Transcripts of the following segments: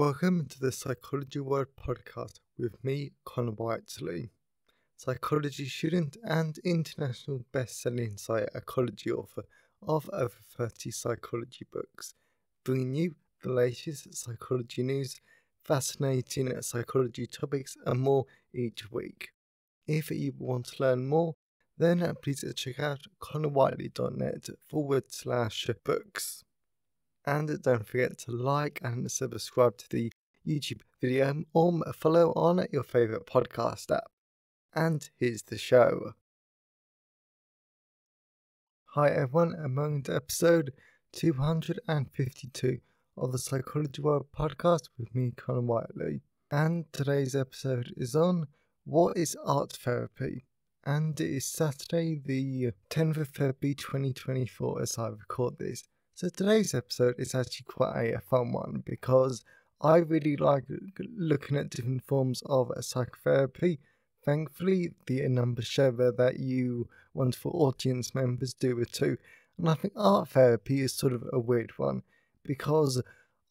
Welcome to the Psychology World podcast with me, Connor Whiteley, psychology student and international best-selling psychology author of over 30 psychology books, bringing you the latest psychology news, fascinating psychology topics, and more each week. If you want to learn more, then please check out connorwhiteley.net forward slash books. And don't forget to like and subscribe to the YouTube video um, or follow on your favourite podcast app. And here's the show. Hi everyone, among the episode 252 of the Psychology World podcast with me, Connor Whiteley. And today's episode is on what is art therapy? And it is Saturday, the 10th of February 2024, as I record this. So today's episode is actually quite a fun one because I really like looking at different forms of psychotherapy. Thankfully, the numbers show that you wonderful audience members do it too. And I think art therapy is sort of a weird one because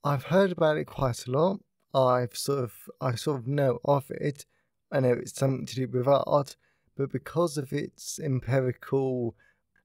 I've heard about it quite a lot. I've sort of I sort of know of it. I know it's something to do with art, but because of its empirical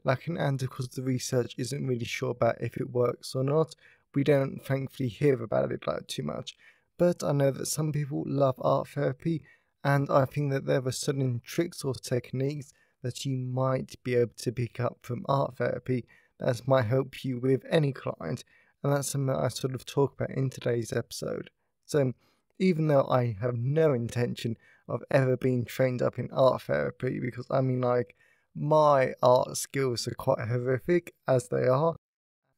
lacking and because the research isn't really sure about if it works or not, we don't thankfully hear about it like too much. But I know that some people love art therapy, and I think that there are certain tricks or techniques that you might be able to pick up from art therapy that might help you with any client, and that's something I sort of talk about in today's episode. So, even though I have no intention of ever being trained up in art therapy, because I mean, like, my art skills are quite horrific as they are,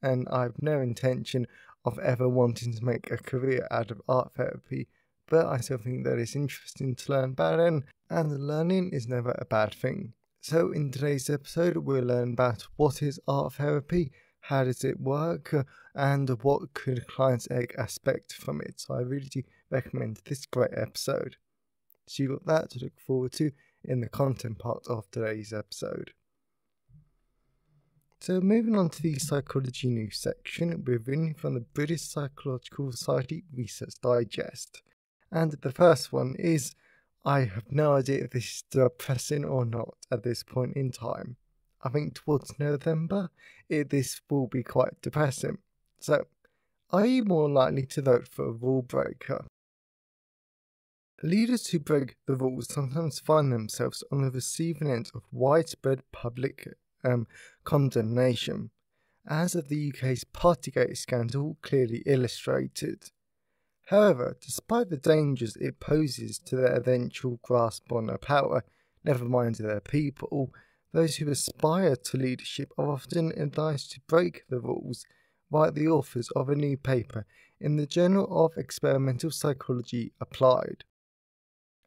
and I have no intention of ever wanting to make a career out of art therapy. But I still think that it's interesting to learn about it, and learning is never a bad thing. So, in today's episode, we'll learn about what is art therapy, how does it work, and what could clients expect from it. So, I really do recommend this great episode. So, you've got that to look forward to in the content part of today's episode. So, moving on to the psychology news section, we're reading from the British Psychological Society Research Digest. And the first one is I have no idea if this is depressing or not at this point in time. I think towards November, it, this will be quite depressing. So, are you more likely to vote for a rule breaker? Leaders who break the rules sometimes find themselves on the receiving end of widespread public um, condemnation, as of the UK's Partygate scandal clearly illustrated. However, despite the dangers it poses to their eventual grasp on power, never mind their people, those who aspire to leadership are often advised to break the rules, write the authors of a new paper in the Journal of Experimental Psychology Applied.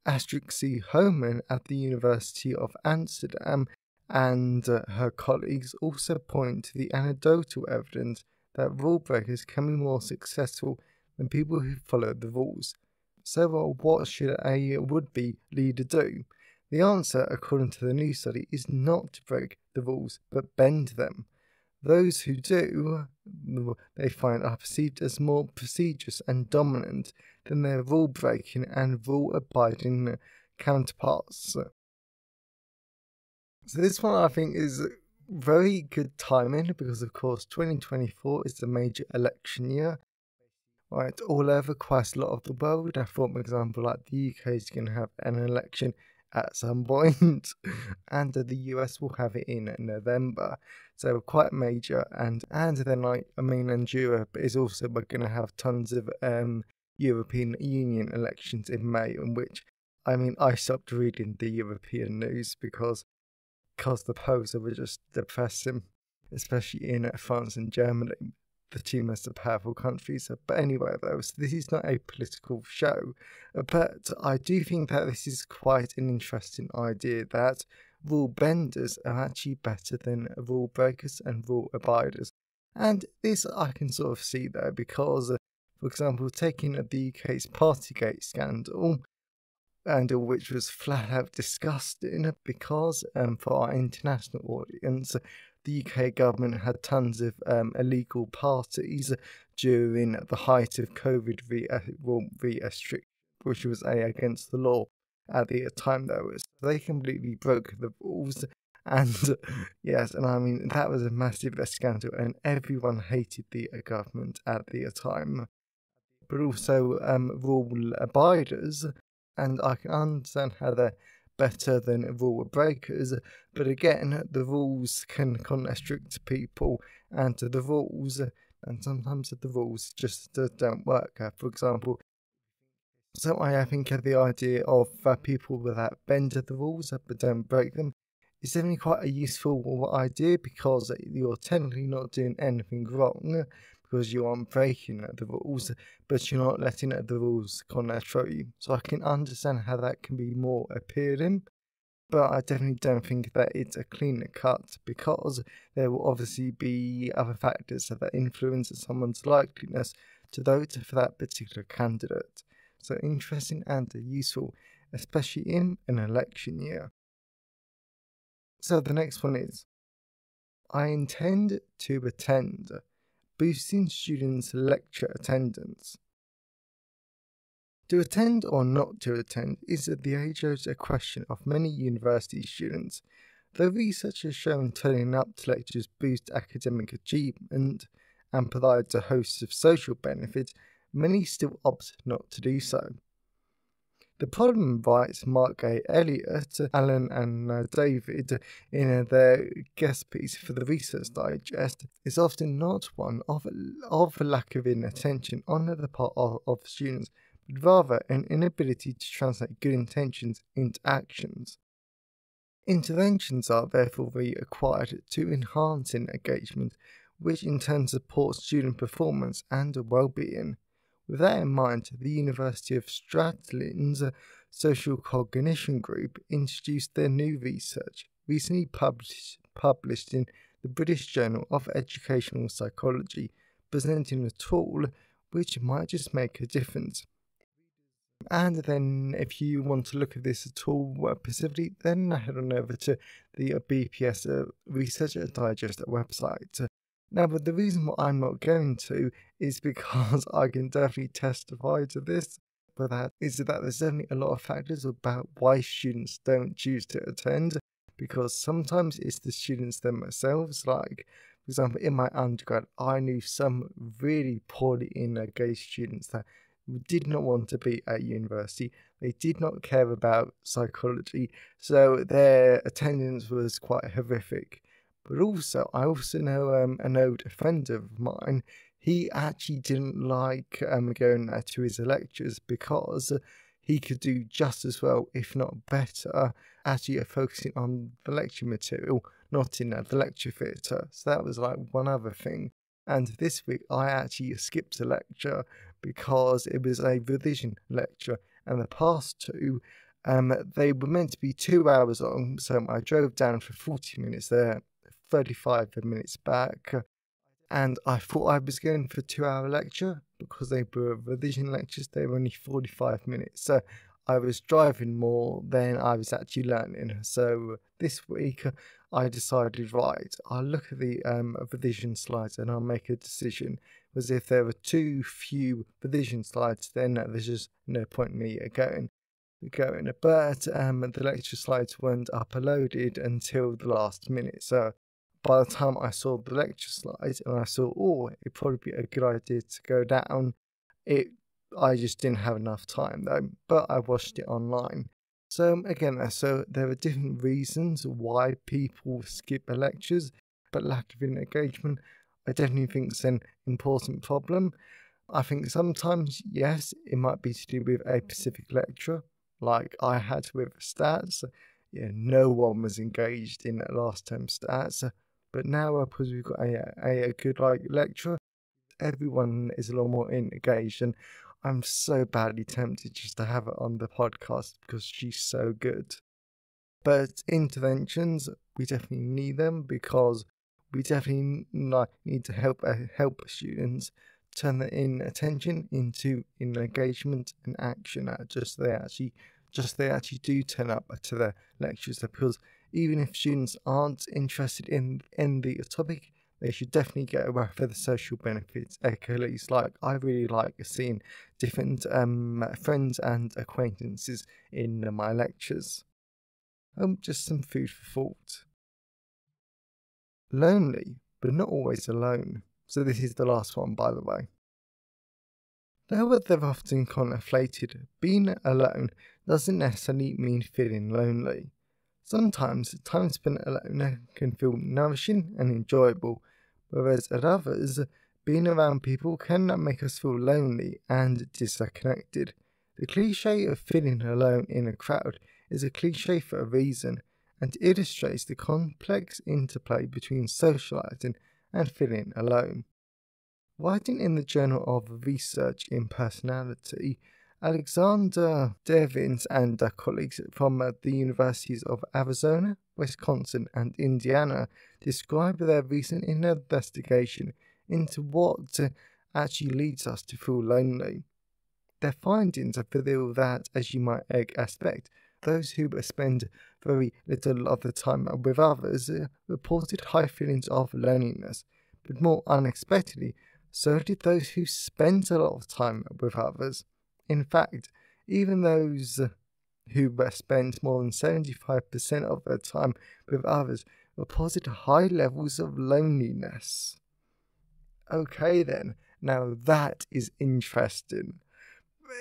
Astrid C. Homan at the University of Amsterdam and uh, her colleagues also point to the anecdotal evidence that rule breakers can be more successful than people who follow the rules. So, uh, what should a would be leader do? The answer, according to the new study, is not to break the rules but bend them. Those who do, they find, are perceived as more prestigious and dominant than their rule breaking and rule abiding counterparts. So, this one I think is very good timing because, of course, 2024 is the major election year. Right, all over quite a lot of the world. I thought, for example, like the UK is going to have an election at some point, and the US will have it in November. So quite major, and and then like I mean, and Europe is also we're going to have tons of um European Union elections in May, in which I mean I stopped reading the European news because because the polls were just depressing, especially in France and Germany the two most powerful countries. But anyway, though, so this is not a political show. But I do think that this is quite an interesting idea that rule benders are actually better than rule breakers and rule abiders. And this I can sort of see there because, for example, taking the UK's Partygate scandal, and which was flat out disgusting because um, for our international audience, the UK government had tons of um, illegal parties during the height of COVID v, well, v strict, which was a against the law at the time though was they completely broke the rules. And yes and i mean that was a massive scandal and everyone hated the government at the time. But also um, rule abiders and i can understand how they're better than rule breakers but again the rules can constrict people and to the rules and sometimes the rules just don't work. For example so I think the idea of uh, people that bend the rules but don't break them is definitely quite a useful idea because you're technically not doing anything wrong because you aren't breaking the rules, but you're not letting the rules control you. So I can understand how that can be more appealing, but I definitely don't think that it's a clean cut because there will obviously be other factors that influence someone's likeliness to vote for that particular candidate so interesting and useful, especially in an election year. So the next one is I intend to attend, boosting students' lecture attendance. To attend or not to attend is at the age old question of many university students. Though research has shown turning up to lectures boosts academic achievement and provides a host of social benefits, many still opt not to do so. The problem, writes Mark A. Elliott, Alan, and uh, David in their guest piece for the Research Digest, is often not one of, of lack of inattention on the part of, of students, but rather an inability to translate good intentions into actions. Interventions are therefore required to enhance engagement, which in turn supports student performance and well-being. With that in mind, the University of Strathclyde's Social Cognition Group introduced their new research, recently published, published in the British Journal of Educational Psychology, presenting a tool which might just make a difference. And then, if you want to look at this at all specifically, then head on over to the BPS uh, Research Digest website. Now, but the reason why I'm not going to is because I can definitely testify to this. But that is that there's definitely a lot of factors about why students don't choose to attend. Because sometimes it's the students themselves. Like, for example, in my undergrad, I knew some really poorly in engaged students that did not want to be at university. They did not care about psychology, so their attendance was quite horrific. But also, I also know um, an old friend of mine. He actually didn't like um, going to his lectures because he could do just as well, if not better, actually focusing on the lecture material, not in uh, the lecture theatre. So that was like one other thing. And this week, I actually skipped a lecture because it was a revision lecture, and the past two um, they were meant to be two hours long, so I drove down for 40 minutes there 35 minutes back. And I thought I was going for two hour lecture because they were revision lectures, they were only 45 minutes. So I was driving more than I was actually learning. So this week I decided, right, I'll look at the um, revision slides and I'll make a decision. Was if there were too few revision slides, then there's just no point in me going going. But um, the lecture slides weren't uploaded until the last minute. So by the time I saw the lecture slides and I saw, oh, it'd probably be a good idea to go down, it I just didn't have enough time though, but I watched it online. So um, again, uh, so there are different reasons why people skip lectures, but lack of engagement, I definitely think is an important problem. I think sometimes, yes, it might be to do with a specific lecture, like I had with stats. Yeah, no one was engaged in last term stats. But now, because we've got a, a, a good like lecturer, everyone is a lot more engaged, and I'm so badly tempted just to have her on the podcast because she's so good. But interventions, we definitely need them because we definitely need to help uh, help students turn their in attention into engagement and action. Just they actually just they actually do turn up to their lectures because even if students aren't interested in, in the topic, they should definitely get aware for the social benefits. Achilles, like I really like seeing different um, friends and acquaintances in my lectures. Um, just some food for thought. Lonely, but not always alone. So this is the last one, by the way. Though they've often conflated, being alone doesn't necessarily mean feeling lonely. Sometimes time spent alone can feel nourishing and enjoyable, whereas at others, being around people can make us feel lonely and disconnected. The cliche of feeling alone in a crowd is a cliche for a reason and illustrates the complex interplay between socializing and feeling alone. Writing in the Journal of Research in Personality, Alexander Danvers and colleagues from uh, the universities of Arizona, Wisconsin, and Indiana describe their recent investigation into what actually leads us to feel lonely. Their findings reveal that, as you might expect, those who spend very little of the time with others uh, reported high feelings of loneliness, but more unexpectedly, so did those who spent a lot of time with others. In fact, even those who spend more than 75% of their time with others reported high levels of loneliness. Okay, then, now that is interesting.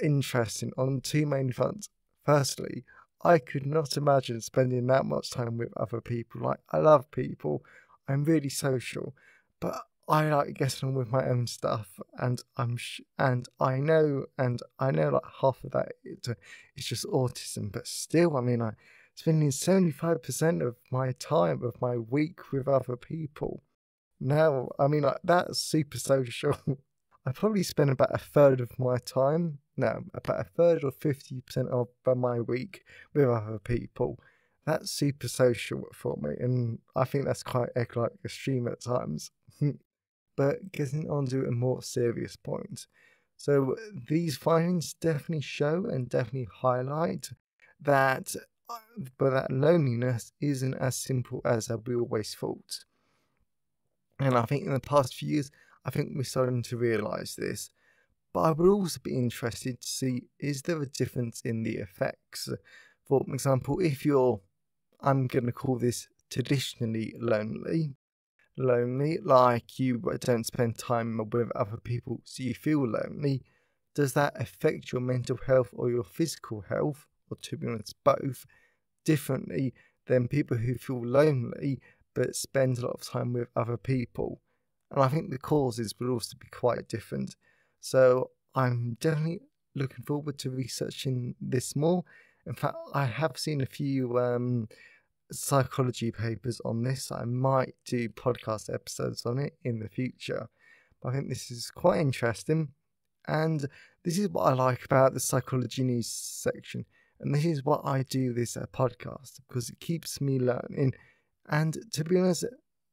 Interesting on two main fronts. Firstly, I could not imagine spending that much time with other people. Like, I love people, I'm really social, but I like getting on with my own stuff, and I'm sh- and I know, and I know like half of that it's, it's just autism, but still, I mean, I spending seventy five percent of my time of my week with other people. Now, I mean, like that's super social. I probably spend about a third of my time, no, about a third or fifty percent of my week with other people. That's super social for me, and I think that's quite like extreme at times. but getting on to a more serious point. So these findings definitely show and definitely highlight that uh, but that loneliness isn't as simple as we always thought. And I think in the past few years, I think we're starting to realise this. But I would also be interested to see is there a difference in the effects? For example, if you're, I'm going to call this traditionally lonely, lonely, like you don't spend time with other people, so you feel lonely, does that affect your mental health or your physical health, or to be honest, both, differently than people who feel lonely but spend a lot of time with other people? And I think the causes would also be quite different. So I'm definitely looking forward to researching this more. In fact, I have seen a few um, psychology papers on this. I might do podcast episodes on it in the future. But I think this is quite interesting. And this is what I like about the psychology news section. And this is what I do this uh, podcast because it keeps me learning. And to be honest,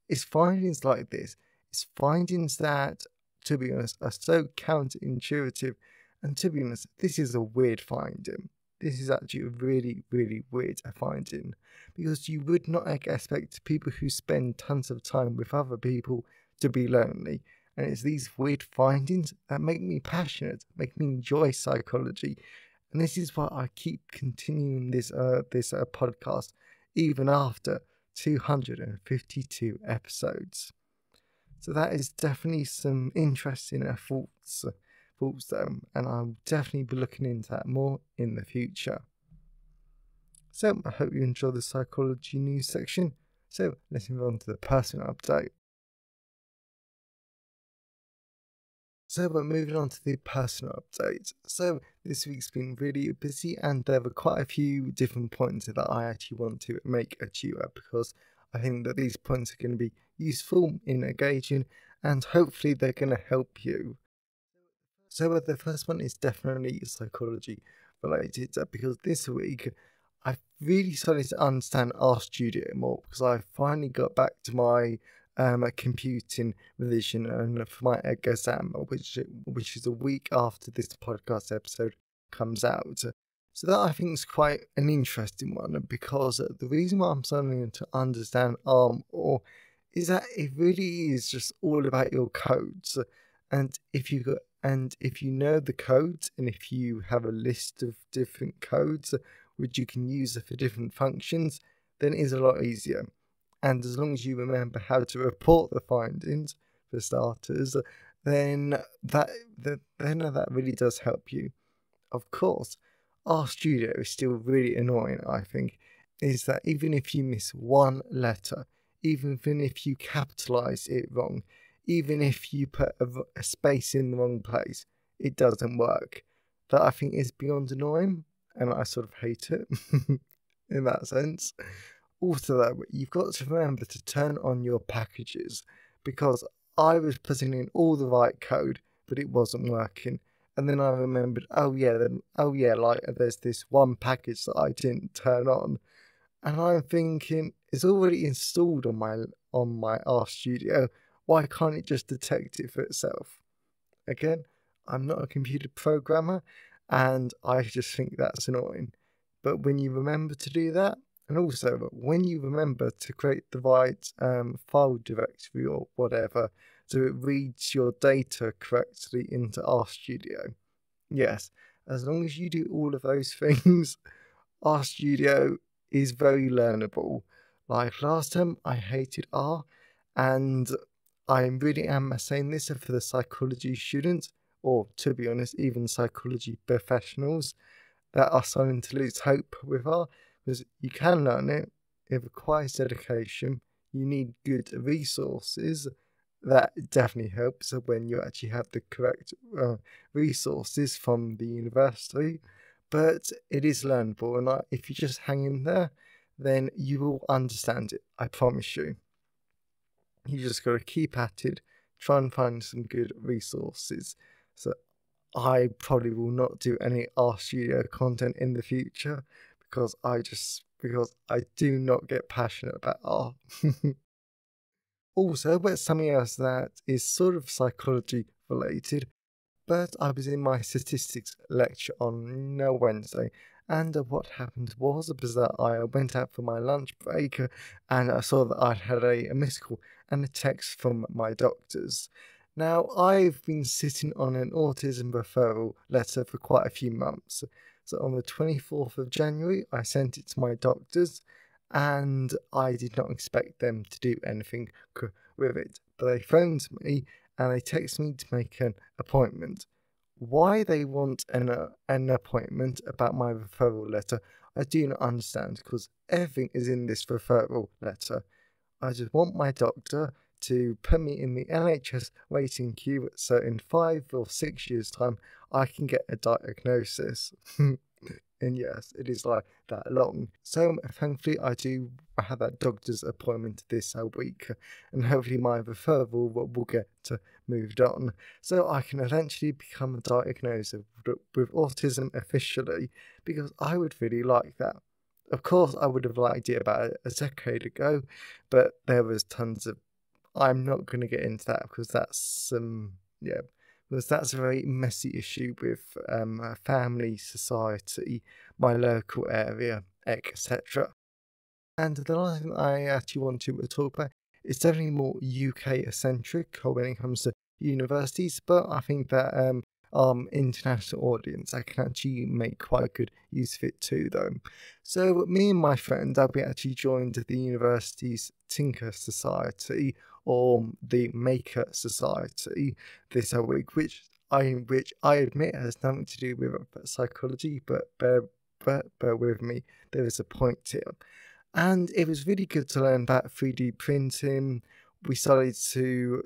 it's findings like this. It's findings that, to be honest, are so counterintuitive. And to be honest, this is a weird finding. This is actually a really, really weird finding because you would not expect people who spend tons of time with other people to be lonely. And it's these weird findings that make me passionate, make me enjoy psychology. And this is why I keep continuing this uh, this uh, podcast even after 252 episodes. So that is definitely some interesting uh, thoughts thoughts though, um, and I'll definitely be looking into that more in the future. So I hope you enjoy the psychology news section. So let's move on to the personal update. So we're moving on to the personal update. So this week's been really busy and there were quite a few different points that I actually want to make a you because I think that these points are going to be useful in engaging and hopefully they're going to help you so uh, the first one is definitely psychology related uh, because this week I really started to understand RStudio more because I finally got back to my um, computing revision and for my exam, which which is a week after this podcast episode comes out. So that I think is quite an interesting one because the reason why I'm starting to understand ARM or is that it really is just all about your codes. And if you got and if you know the codes and if you have a list of different codes which you can use for different functions, then it is a lot easier. And as long as you remember how to report the findings, for starters, then that, that then that really does help you. Of course, RStudio is still really annoying, I think, is that even if you miss one letter, even if you capitalize it wrong, even if you put a, a space in the wrong place, it doesn't work. That I think is beyond annoying, and I sort of hate it in that sense. Also, though, you've got to remember to turn on your packages because I was putting in all the right code, but it wasn't working. And then I remembered, oh yeah, then oh yeah, like there's this one package that I didn't turn on, and I'm thinking it's already installed on my on my RStudio. Why can't it just detect it for itself? Again, I'm not a computer programmer, and I just think that's annoying. But when you remember to do that, and also when you remember to create the right um, file directory or whatever, so it reads your data correctly into RStudio. Yes, as long as you do all of those things, RStudio is very learnable. Like last time, I hated R, and I really am saying this for the psychology students, or to be honest, even psychology professionals that are starting to lose hope with R, because you can learn it. It requires dedication. You need good resources. That definitely helps when you actually have the correct uh, resources from the university. But it is learnable, and if you just hang in there, then you will understand it. I promise you. You just got to keep at it, try and find some good resources. So I probably will not do any RStudio content in the future because I just because I do not get passionate about R. also, but something else that is sort of psychology related, but I was in my statistics lecture on Wednesday and what happened was that I went out for my lunch break and I saw that I'd had a, a missed call and a text from my doctors. Now, I've been sitting on an autism referral letter for quite a few months. So, on the 24th of January, I sent it to my doctors and I did not expect them to do anything with it. But they phoned me and they texted me to make an appointment. Why they want an, uh, an appointment about my referral letter, I do not understand because everything is in this referral letter. I just want my doctor to put me in the NHS waiting queue so in five or six years' time I can get a diagnosis. and yes, it is like that long. So thankfully, I do have that doctor's appointment this week, and hopefully my referral will, get moved on, so I can eventually become diagnosed with autism officially, because I would really like that. Of course, I would have liked it about a decade ago, but there was tons of. I'm not going to get into that because that's some um, yeah because that's a very messy issue with um, family, society, my local area, etc. And the last thing I actually want to talk about is definitely more UK centric when it comes to universities, but I think that um, um, international audience, I can actually make quite a good use of it too, though. So, me and my friend, we actually joined the university's Tinker Society or the Maker Society this week, which I which I admit has nothing to do with psychology, but bear, bear, bear with me, there is a point here. And it was really good to learn about 3D printing. We started to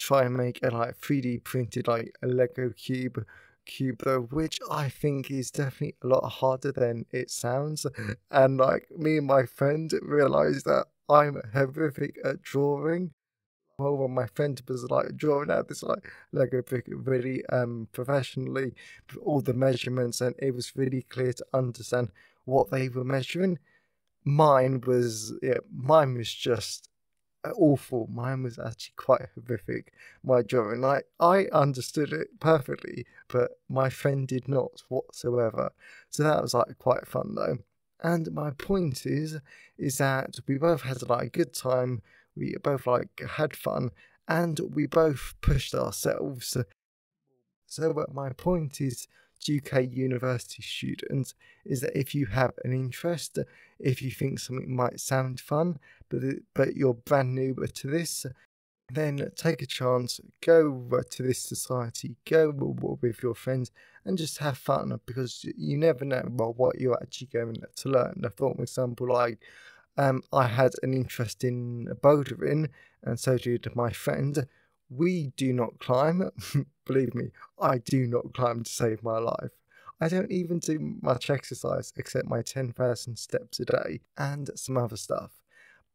try and make a like 3D printed like a Lego cube cube though, which I think is definitely a lot harder than it sounds. And like me and my friend realized that I'm horrific at drawing. Well, my friend was like drawing out this like Lego brick really um professionally all the measurements, and it was really clear to understand what they were measuring. Mine was yeah, mine was just awful. Mine was actually quite horrific. My drawing, I I understood it perfectly, but my friend did not whatsoever. So that was like quite fun though. And my point is, is that we both had like a good time. We both like had fun, and we both pushed ourselves. So but my point is, UK university students, is that if you have an interest, if you think something might sound fun, but but you're brand new to this, then take a chance, go to this society, go with your friends, and just have fun because you never know well, what you're actually going to learn. For example, like um, I had an interest in bouldering, and so did my friend. We do not climb. Believe me, I do not climb to save my life. I don't even do much exercise except my 10,000 steps a day and some other stuff.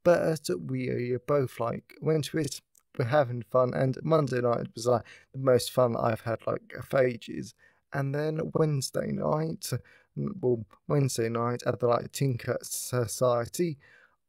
But we are both like went to it, we're having fun, and Monday night was like the most fun I've had like for ages. And then Wednesday night, mm, well, Wednesday night at the like Tinker Society,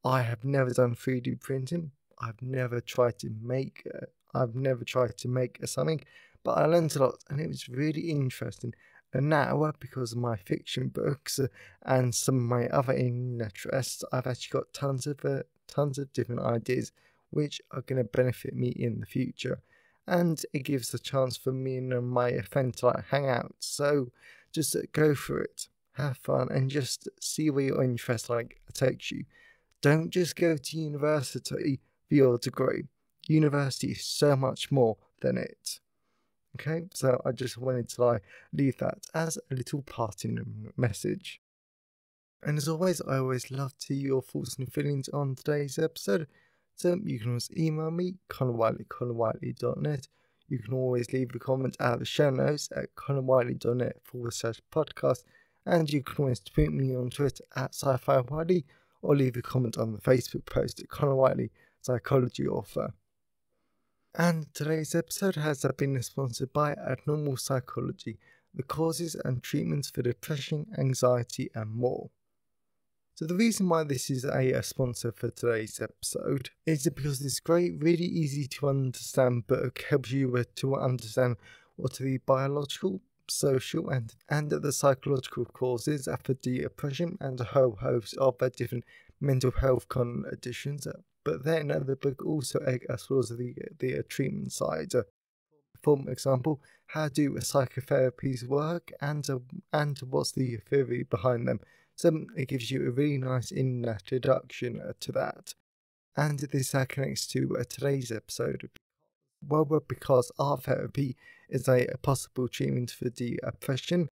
I have never done 3D printing. I've never tried to make it. I've never tried to make a something, but I learned a lot and it was really interesting. And now, uh, because of my fiction books uh, and some of my other interests, I've actually got tons of uh, tons of different ideas which are going to benefit me in the future. And it gives a chance for me and my friend to like hang out. So just uh, go for it, have fun, and just see where your interest like takes you. Don't just go to university for your degree. University is so much more than it. Okay, so I just wanted to like leave that as a little parting message. And as always, I always love to hear your thoughts and feelings on today's episode. So you can always email me, connorwhiteley, connorwhiteley.net. You can always leave a comment at the show notes at connorwhiteley.net forward slash podcast. And you can always tweet me on Twitter at sci-fi Whiteley or leave a comment on the Facebook post at Connor Whiteley, psychology author. And today's episode has been sponsored by Abnormal Psychology, the causes and treatments for depression, anxiety, and more. So the reason why this is a, sponsor for today's episode is because it's great, really easy to understand book helps you to understand what the biological, social, and, and the psychological causes for depression and a whole host of uh, different mental health conditions but then uh, the book also explores the, the uh, treatment side. Uh, for example, how do psychotherapies work and, uh, and what's the theory behind them. So it gives you a really nice introduction uh, to that. And this uh, connects to today's episode. Well, because art therapy is a, possible treatment for depression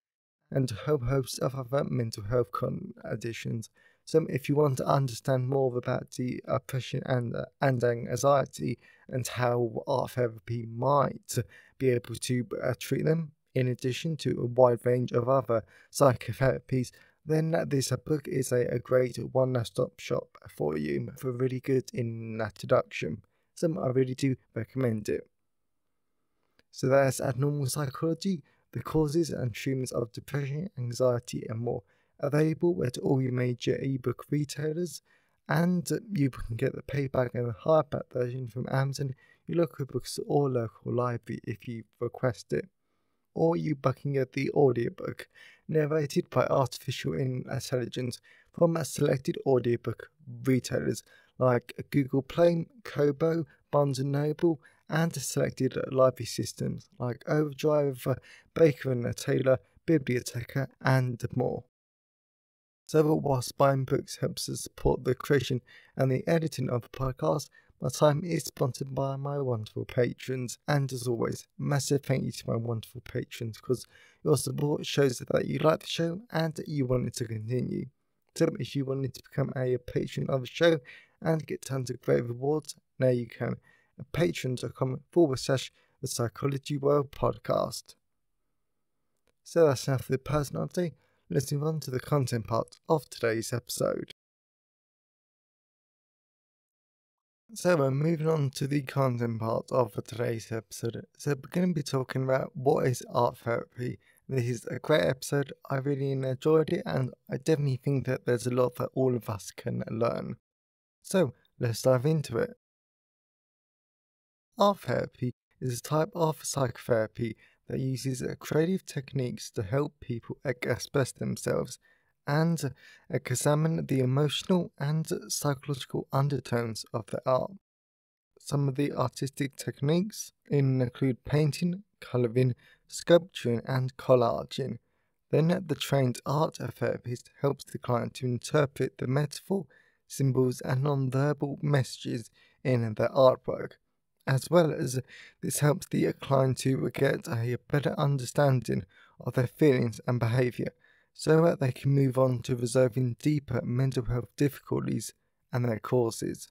and whole of other mental health conditions. So, if you want to understand more about the oppression and, uh, and anxiety and how art therapy might be able to uh, treat them, in addition to a wide range of other psychotherapies, then this book is a, a great one-stop shop for you for really good introduction. So I really do recommend it. So that's Abnormal Psychology, the causes and treatments of depression, anxiety, and more available at all your major ebook retailers, and you can get the paperback and the hardback version from Amazon, your local books or local library if you request it. Or you can get the audiobook, narrated by artificial intelligence from selected audiobook retailers like Google Play, Kobo, Barnes & Noble, and selected library systems like Overdrive, Baker and Taylor, Bibliotheca, and more. Whilst buying books helps to support the creation and the editing of the podcast, my time is sponsored by my wonderful patrons. And as always, massive thank you to my wonderful patrons because your support shows that you like the show and that you want it to continue. So if you wanted to become a patron of the show and get tons of great rewards, now you can at patreon.com forward slash the Psychology World podcast. So that's enough for the personal update let's move on to the content part of today's episode. So we're moving on to the content part of today's episode. So we're going to be talking about what is art therapy. This is a great episode. I really enjoyed it and I definitely think that there's a lot that all of us can learn. So let's dive into it. Art therapy is a type of psychotherapy that uses creative techniques to help people express themselves and uh, examine the emotional and psychological undertones of the art. Some of the artistic techniques include painting, colouring, sculpturing, and collaging. Then the trained art therapist helps the client to interpret the metaphor, symbols, and non-verbal messages in their artwork. As well as this helps the client to get a better understanding of their feelings and behaviour so that they can move on to resolving deeper mental health difficulties and their causes.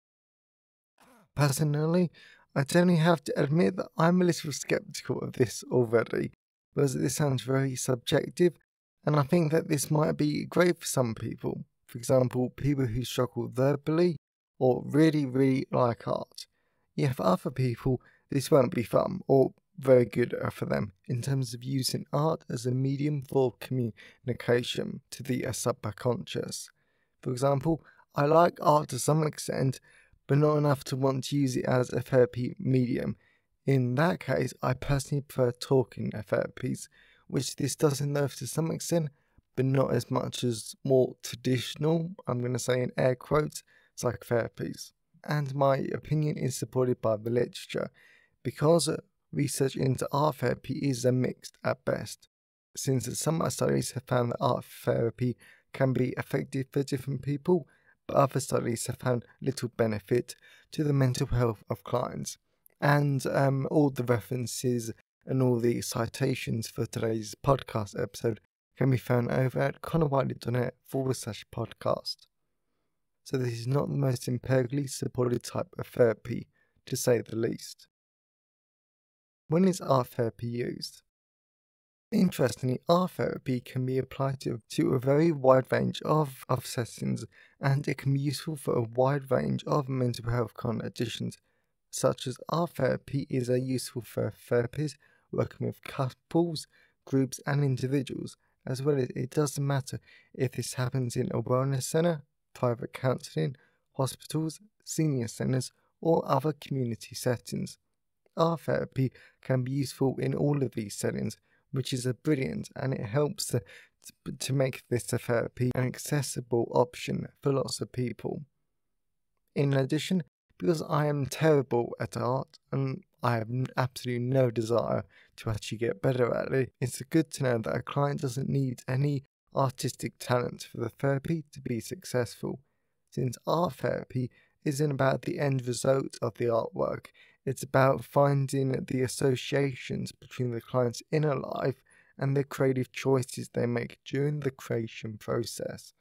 Personally, I only have to admit that I'm a little skeptical of this already, because this sounds very subjective, and I think that this might be great for some people. For example, people who struggle verbally or really, really like art. Yet for other people, this won't be fun, or very good uh, for them in terms of using art as a medium for communication to the uh, subconscious. For example, I like art to some extent, but not enough to want to use it as a therapy medium. In that case, I personally prefer talking therapies, which this does involve to some extent, but not as much as more traditional, I'm going to say in air quotes, psychotherapies. And my opinion is supported by the literature, because research into art therapy is a mixed at best, since some studies have found that art therapy can be effective for different people, but other studies have found little benefit to the mental health of clients. And um, all the references and all the citations for today's podcast episode can be found over at connorwhiteley.net forward slash podcast. So this is not the most empirically supported type of therapy, to say the least. When is art therapy used? Interestingly, art therapy can be applied to, to a very wide range of, of settings and it can be useful for a wide range of mental health conditions, such as art therapy is a useful for therapists working with couples, groups, and individuals, as well as it doesn't matter if this happens in a wellness center, private counseling, hospitals, senior centers, or other community settings. Our therapy can be useful in all of these settings, which is a brilliant and it helps to, to make this a therapy an accessible option for lots of people. In addition, because I am terrible at art and I have absolutely no desire to actually get better at it, it's good to know that a client doesn't need any artistic talent for the therapy to be successful, since art therapy isn't about the end result of the artwork, it's about finding the associations between the client's inner life and the creative choices they make during the creation process.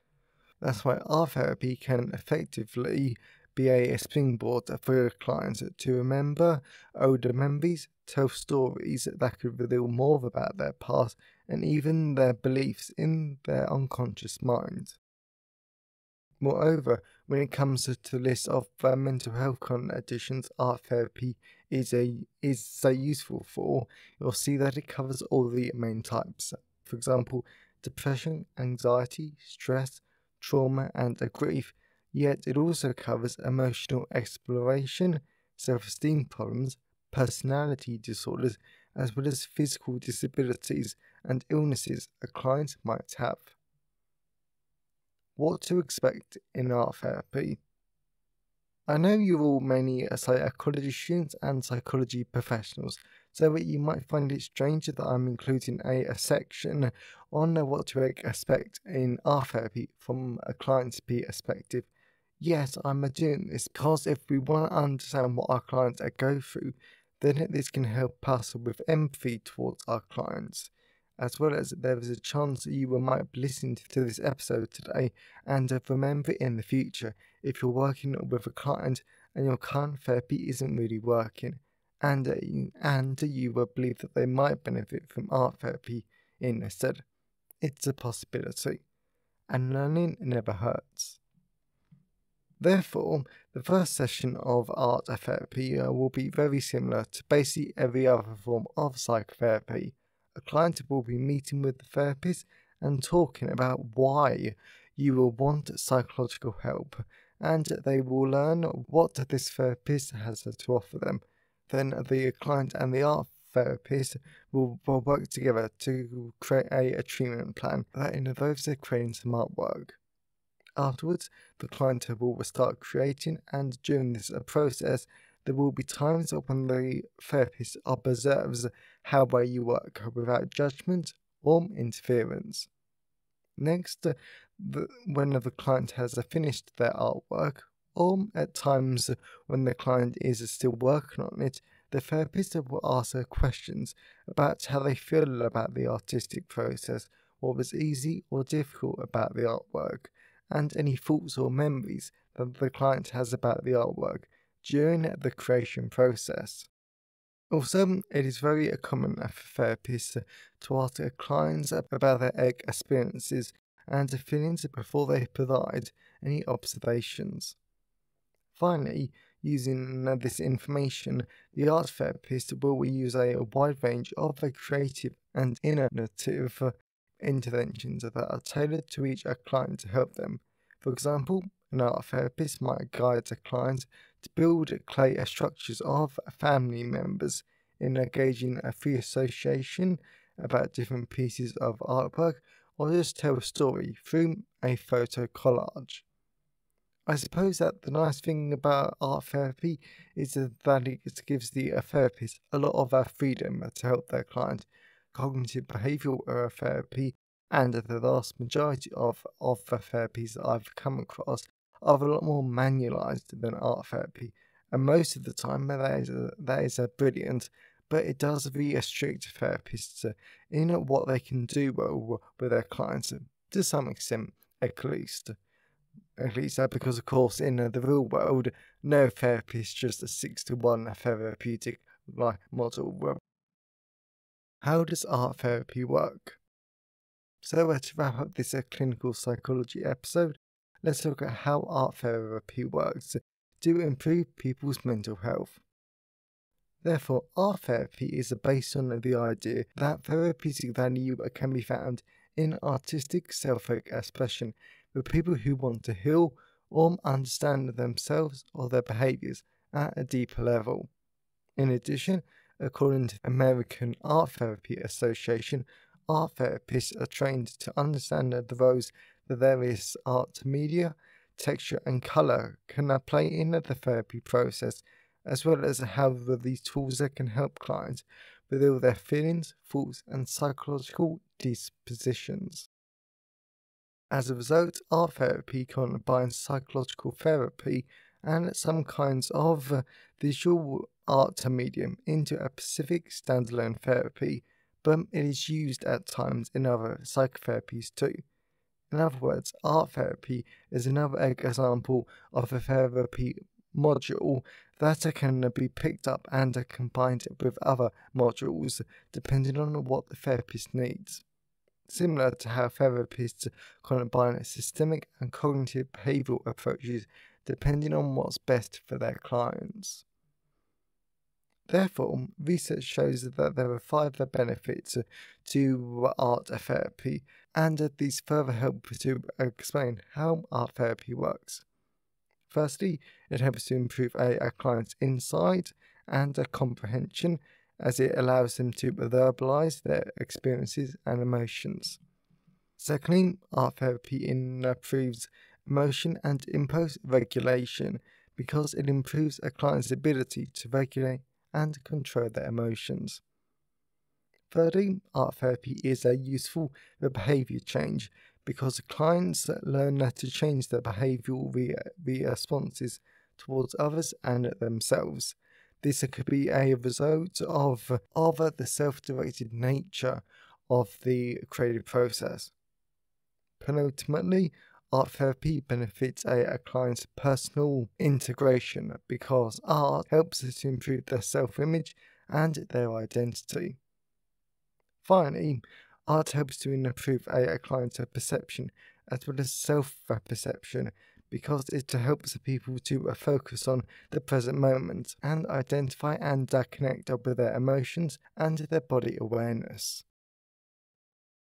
That's why art therapy can effectively be a springboard for clients to remember older memories, tell stories that could reveal more about their past and even their beliefs in their unconscious mind. Moreover, when it comes to the list of uh, mental health conditions art therapy is a is so useful for, you'll see that it covers all the main types. For example, depression, anxiety, stress, trauma, and grief. Yet it also covers emotional exploration, self-esteem problems, personality disorders, as well as physical disabilities and illnesses a client might have what to expect in art therapy. I know you're all mainly psychology students and psychology professionals, so you might find it strange that I'm including a, a section on what to expect in art therapy from a client's perspective. Yes, I'm doing this because if we want to understand what our clients go through, then this can help us with empathy towards our clients as well as there is a chance that you might be listening to this episode today and remember in the future if you're working with a client and your current therapy isn't really working and and you will believe that they might benefit from art therapy instead. It's a possibility, and learning never hurts. Therefore, the first session of art therapy uh, will be very similar to basically every other form of psychotherapy a client will be meeting with the therapist and talking about why you will want psychological help, and they will learn what this therapist has to offer them. Then the client and the art therapist will, will work together to create a, a treatment plan that involves creating some artwork. Afterwards, the client will start creating, and during this process, there will be times when the therapist observes how well you work without judgment or interference. Next, the, when the client has finished their artwork, or at times when the client is still working on it, the therapist will ask her questions about how they feel about the artistic process, what was easy or difficult about the artwork, and any thoughts or memories that the client has about the artwork during the creation process. Also, it is very common for therapists to ask their clients about their egg experiences and feelings before they provide any observations. Finally, using this information, the art therapist will use a wide range of creative and innovative interventions that are tailored to each client to help them. For example, an art therapist might guide a client to build clay structures of family members in engaging a free association about different pieces of artwork or just tell a story through a photo collage. I suppose that the nice thing about art therapy is that it gives the therapist a lot of uh, freedom to help their client. Cognitive behavioral therapy and the vast majority of, of the therapies that I've come across are a lot more manualized than art therapy. And most of the time, that is, that is a brilliant, but it does restrict therapists in what they can do well with their clients, to some extent, at least. At least that because, of course, in the real world, no therapy is just a six to one therapeutic like model. How does art therapy work? So, to wrap up this uh, clinical psychology episode, let's look at how art therapy works to improve people's mental health. Therefore, art therapy is based on the idea that therapeutic value can be found in artistic self expression for people who want to heal or understand themselves or their behaviors at a deeper level. In addition, according to the American Art Therapy Association, art therapists are trained to understand the roles the various art media, texture, and color can play in the therapy process, as well as how these tools can help clients reveal their feelings, thoughts, and psychological dispositions. As a result, art therapy combines psychological therapy and some kinds of visual art medium into a specific standalone therapy but it is used at times in other psychotherapies too. In other words, art therapy is another example of a therapy module that can be picked up and combined with other modules depending on what the therapist needs. Similar to how therapists combine systemic and cognitive behavioral approaches depending on what's best for their clients. Therefore, research shows that there are five benefits to art therapy, and these further help to explain how art therapy works. Firstly, it helps to improve a, a client's insight and comprehension as it allows them to verbalize their experiences and emotions. Secondly, art therapy improves emotion and impulse regulation because it improves a client's ability to regulate and control their emotions. Thirdly, art therapy is a useful behavior change because clients learn to change their behavioral re- responses towards others and themselves. This could be a result of, of the self directed nature of the creative process. Penultimately, art therapy benefits a, a client's personal integration because art helps us to improve their self image and their identity. Finally, art helps to improve a, a client's perception as well as self perception because it helps people to uh, focus on the present moment and identify and connect up with their emotions and their body awareness.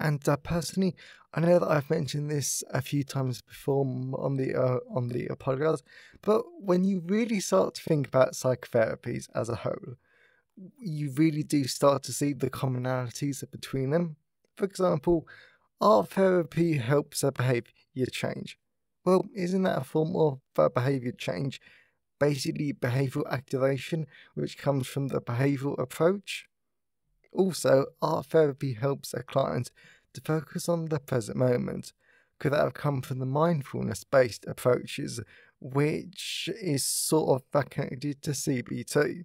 And uh, personally, I know that I've mentioned this a few times before on the uh, on the podcast, but when you really start to think about psychotherapies as a whole, you really do start to see the commonalities between them. For example, art therapy helps a behavior change. Well, isn't that a form of uh, behavior change? Basically, behavioral activation, which comes from the behavioral approach. Also, art therapy helps a client to focus on the present moment. Could that have come from the mindfulness based approaches, which is sort of connected to CBT,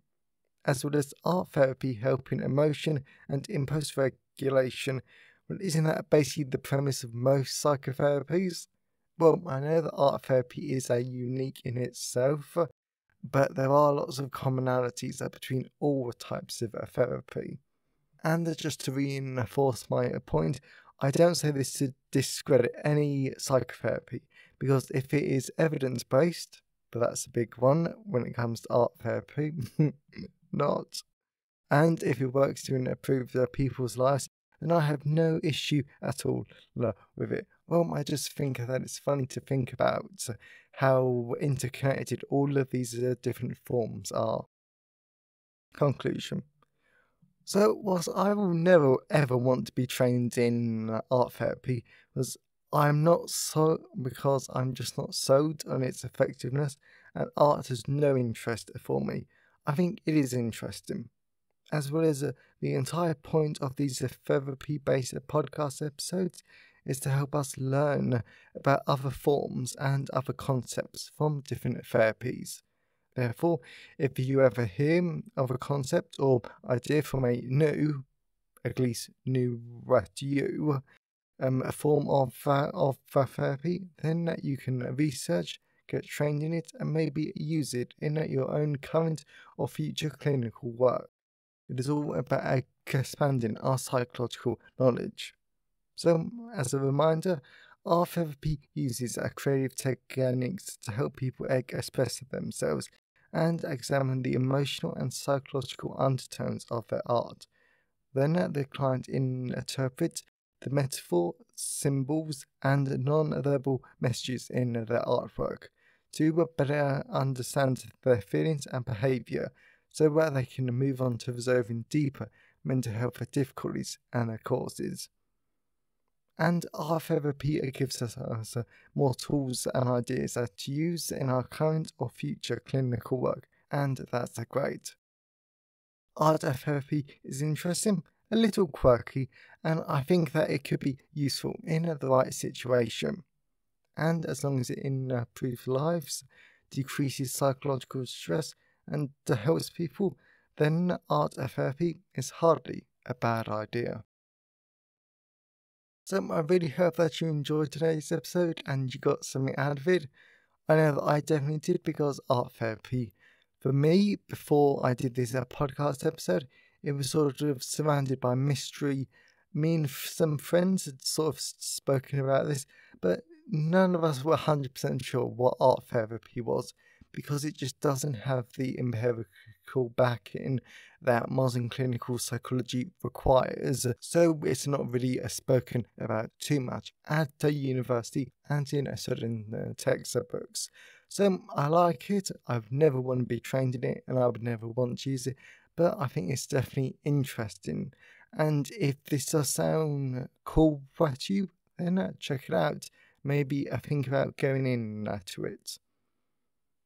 as well as art therapy helping emotion and impulse regulation? Well, isn't that basically the premise of most psychotherapies? Well, I know that art therapy is a unique in itself, but there are lots of commonalities between all types of therapy. And just to reinforce my point, I don't say this to discredit any psychotherapy, because if it is evidence based, but that's a big one when it comes to art therapy, not. And if it works to improve people's lives, then I have no issue at all with it. Well, I just think that it's funny to think about how interconnected all of these uh, different forms are. Conclusion so, whilst I will never ever want to be trained in art therapy, because I'm not so because I'm just not sold on its effectiveness, and art has no interest for me. I think it is interesting, as well as uh, the entire point of these therapy-based podcast episodes is to help us learn about other forms and other concepts from different therapies. Therefore, if you ever hear of a concept or idea from a new, at least new you, um, a form of uh, of therapy, then you can research, get trained in it, and maybe use it in your own current or future clinical work. It is all about expanding our psychological knowledge. So, as a reminder, art therapy uses creative techniques to help people express themselves and examine the emotional and psychological undertones of their art. Then the client interprets the metaphor, symbols, and non-verbal messages in their artwork to better understand their feelings and behavior so that they can move on to resolving deeper mental health difficulties and their causes. And art therapy gives us, us more tools and ideas to use in our current or future clinical work, and that's a great. Art therapy is interesting, a little quirky, and I think that it could be useful in the right situation. And as long as it uh, improves lives, decreases psychological stress, and helps people, then art therapy is hardly a bad idea. So I really hope that you enjoyed today's episode and you got something out of it. I know that I definitely did because art therapy, for me, before I did this uh, podcast episode, it was sort of surrounded by mystery. Me and some friends had sort of spoken about this, but none of us were 100% sure what art therapy was because it just doesn't have the empirical backing that modern clinical psychology requires, so it's not really spoken about too much at the university and in certain uh, textbooks. So I like it. I've never want to be trained in it, and I would never want to use it. But I think it's definitely interesting. And if this does sound cool to you, then uh, check it out. Maybe I think about going in to it.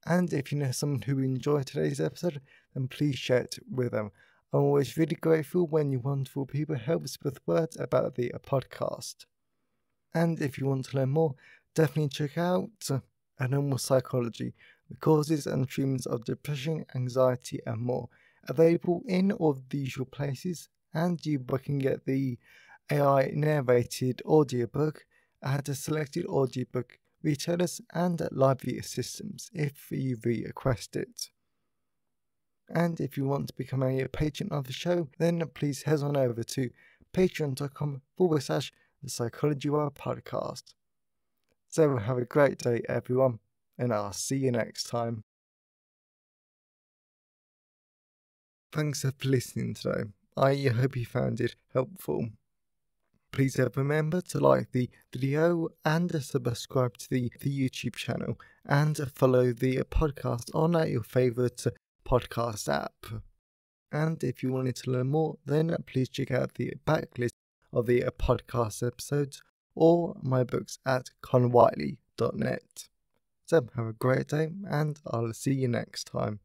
And if you know someone who enjoyed today's episode, then please share it with them. I'm always really grateful when you wonderful people help us with words about the podcast. And if you want to learn more, definitely check out Abnormal Psychology, the causes and treatments of depression, anxiety, and more. Available in all the usual places, and you can get the AI narrated audiobook at a selected audiobook retailers and at library systems if you request it. And if you want to become a patron of the show, then please head on over to patreon.com forward slash the Psychology World podcast. So have a great day, everyone, and I'll see you next time. Thanks for listening today. I hope you found it helpful. Please remember to like the video and subscribe to the, the YouTube channel and follow the podcast on your favourite podcast app. And if you wanted to learn more, then please check out the backlist of the podcast episodes or my books at connorwhiteley.net. So have a great day and I'll see you next time.